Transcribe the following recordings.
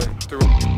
through.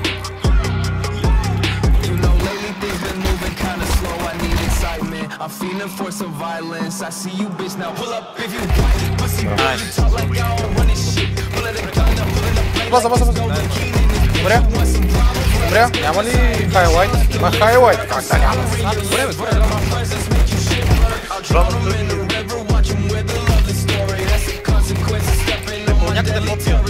I'm feeling for some violence. I see you, bitch. Now pull up if you want. Pussy, nice. talk like I don't run this shit. Pull it a gun, I'm pulling a plane. Basta, basta, basta. Бля. Бля. Няма ли хайлайт? На хайлайт как-то няма. Време. Някъде емоция.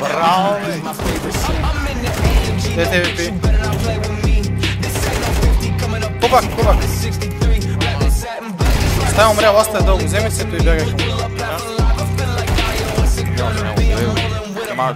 Браво, бе. There's MVP. Kubak, Kubak. Staj umreo, ostaje dom, uzemi se tu i bjegaj šum. Ja, ne ubiju. Mag.